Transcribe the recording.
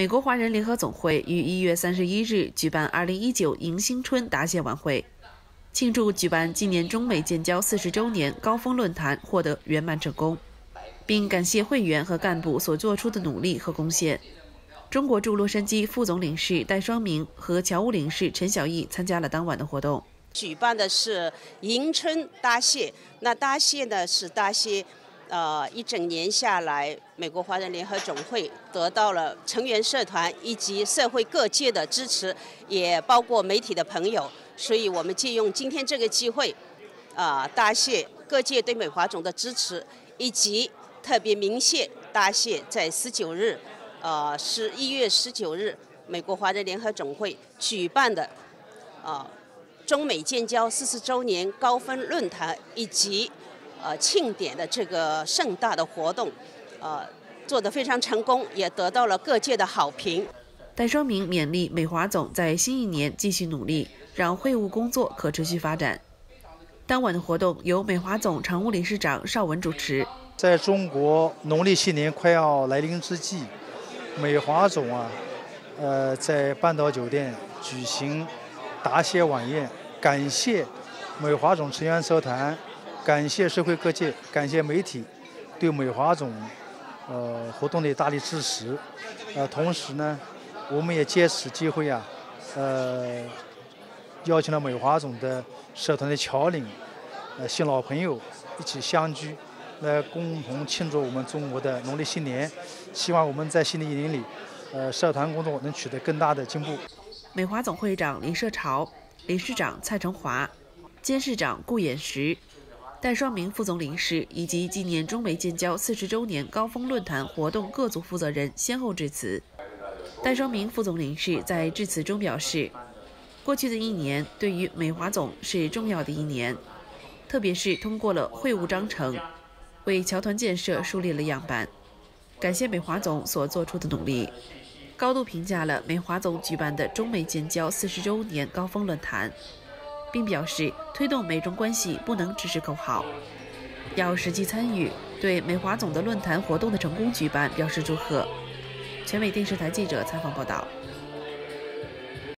美国华人联合总会于一月三十一日举办二零一九迎新春答谢晚会，庆祝举办今年中美建交四十周年高峰论坛获得圆满成功，并感谢会员和干部所做出的努力和贡献。中国驻洛杉矶副总领事戴双明和侨务领事陈小艺参加了当晚的活动。举办的是迎春答谢，那答谢呢是答谢。呃，一整年下来，美国华人联合总会得到了成员社团以及社会各界的支持，也包括媒体的朋友。所以我们借用今天这个机会，啊，答谢各界对美华总的支持，以及特别鸣谢答谢在十九日，呃，十一月十九日，美国华人联合总会举办的，啊，中美建交四十周年高峰论坛以及。呃，庆典的这个盛大的活动，呃，做得非常成功，也得到了各界的好评。戴双明勉励美华总在新一年继续努力，让会务工作可持续发展。当晚的活动由美华总常务理事长邵文主持。在中国农历新年快要来临之际，美华总啊，呃，在半岛酒店举行答谢晚宴，感谢美华总成员社团。感谢社会各界，感谢媒体对美华总呃活动的大力支持。呃，同时呢，我们也借此机会啊，呃，邀请了美华总的社团的侨领、呃新老朋友一起相聚，来共同庆祝我们中国的农历新年。希望我们在新的一年里，呃，社团工作能取得更大的进步。美华总会长林社潮、理事长蔡成华、监事长顾衍石。戴双明副总领事以及纪念中美建交四十周年高峰论坛活动各组负责人先后致辞。戴双明副总领事在致辞中表示，过去的一年对于美华总是重要的一年，特别是通过了会务章程，为侨团建设树立了样板。感谢美华总所做出的努力，高度评价了美华总举办的中美建交四十周年高峰论坛。并表示，推动美中关系不能只是口号，要实际参与，对美华总的论坛活动的成功举办表示祝贺。全美电视台记者采访报道。